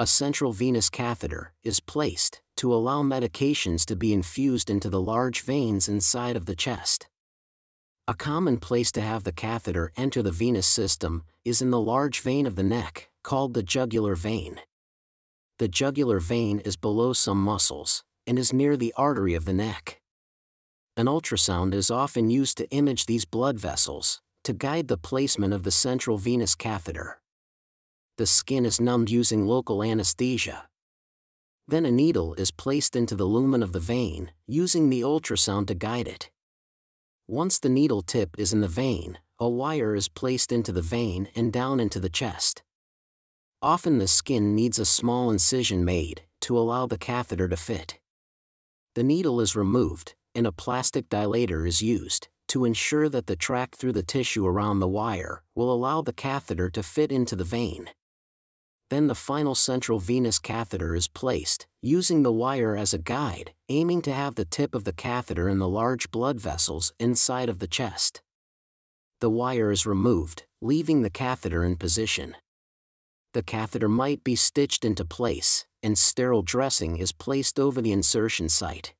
a central venous catheter is placed to allow medications to be infused into the large veins inside of the chest. A common place to have the catheter enter the venous system is in the large vein of the neck, called the jugular vein. The jugular vein is below some muscles and is near the artery of the neck. An ultrasound is often used to image these blood vessels to guide the placement of the central venous catheter. The skin is numbed using local anesthesia. Then a needle is placed into the lumen of the vein, using the ultrasound to guide it. Once the needle tip is in the vein, a wire is placed into the vein and down into the chest. Often the skin needs a small incision made to allow the catheter to fit. The needle is removed, and a plastic dilator is used to ensure that the track through the tissue around the wire will allow the catheter to fit into the vein. Then the final central venous catheter is placed, using the wire as a guide, aiming to have the tip of the catheter in the large blood vessels inside of the chest. The wire is removed, leaving the catheter in position. The catheter might be stitched into place, and sterile dressing is placed over the insertion site.